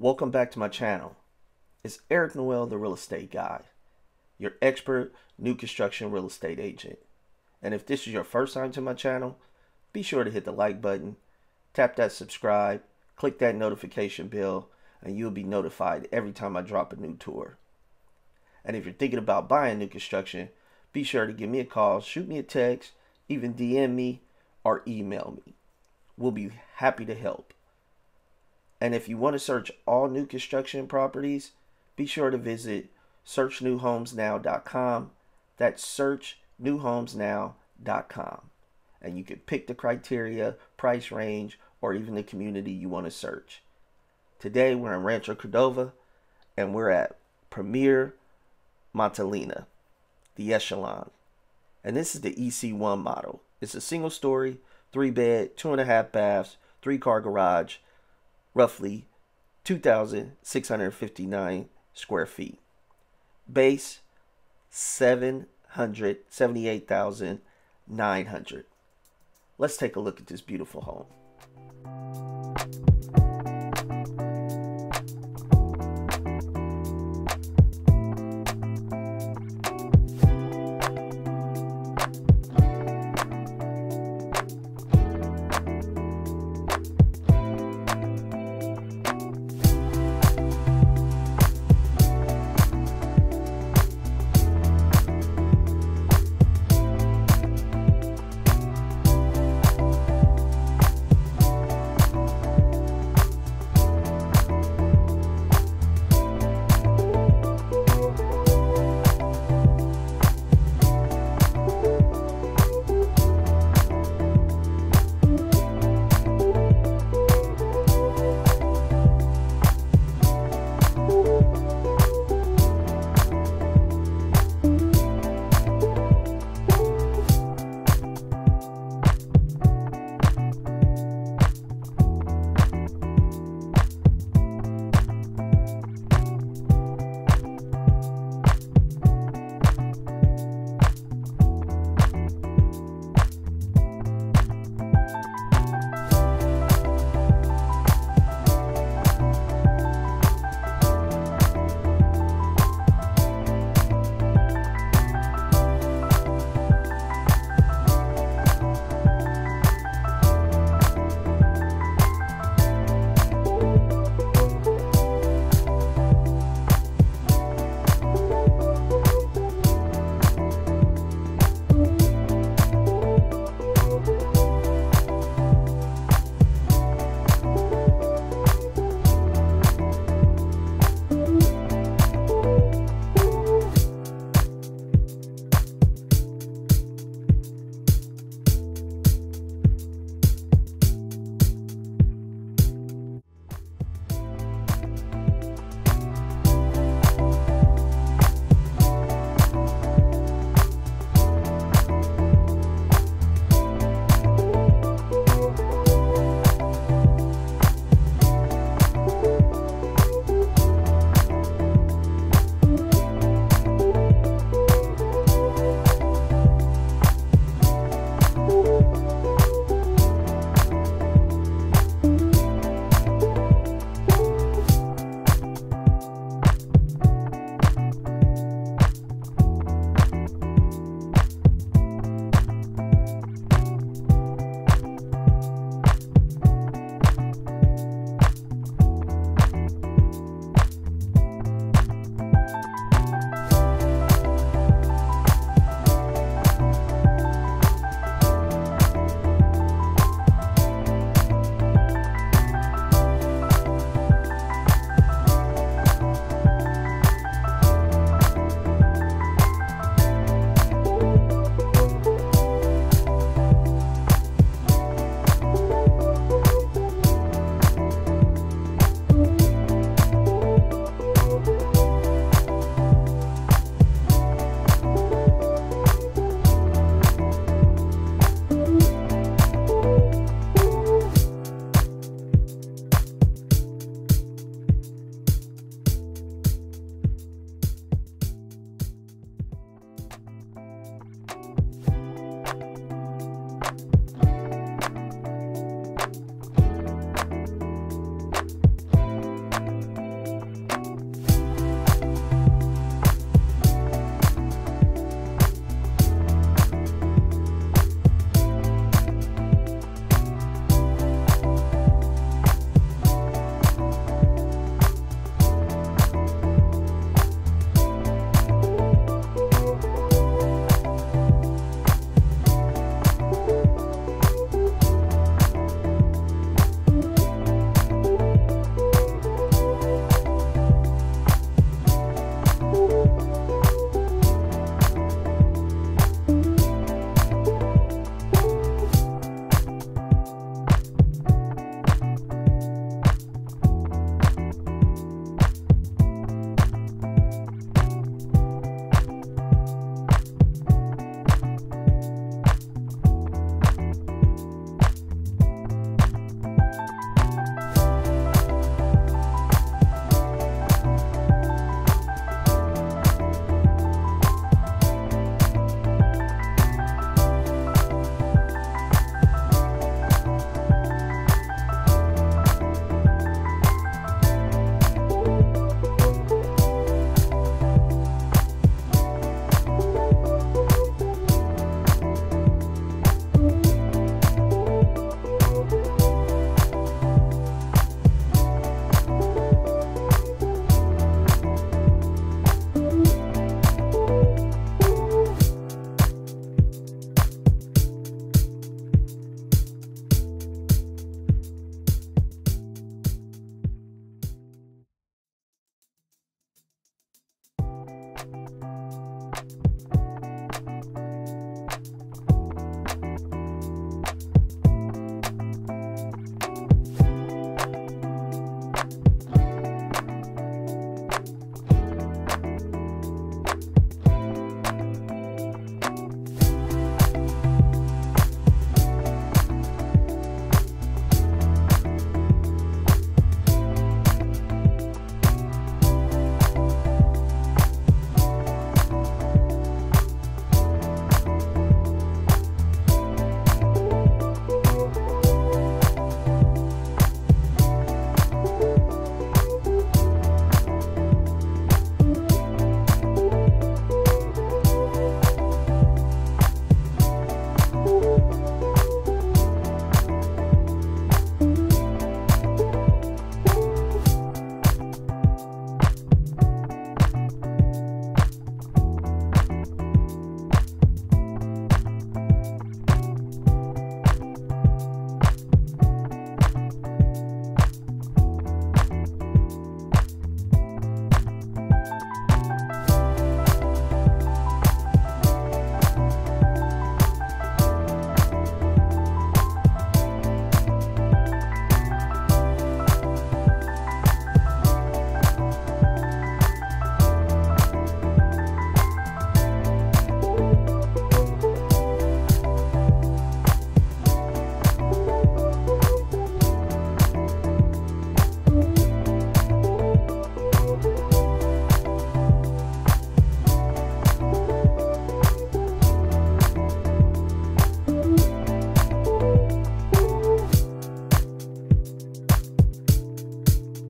Welcome back to my channel. It's Eric Noel, the real estate guy, your expert new construction real estate agent. And if this is your first time to my channel, be sure to hit the like button, tap that subscribe, click that notification bell, and you'll be notified every time I drop a new tour. And if you're thinking about buying new construction, be sure to give me a call, shoot me a text, even DM me, or email me. We'll be happy to help. And if you want to search all new construction properties, be sure to visit searchnewhomesnow.com. That's searchnewhomesnow.com. And you can pick the criteria, price range, or even the community you want to search. Today we're in Rancho Cordova and we're at Premier Montelena, the Echelon. And this is the EC1 model. It's a single story, three bed, two and a half baths, three car garage, roughly 2,659 square feet. Base 778,900. Let's take a look at this beautiful home.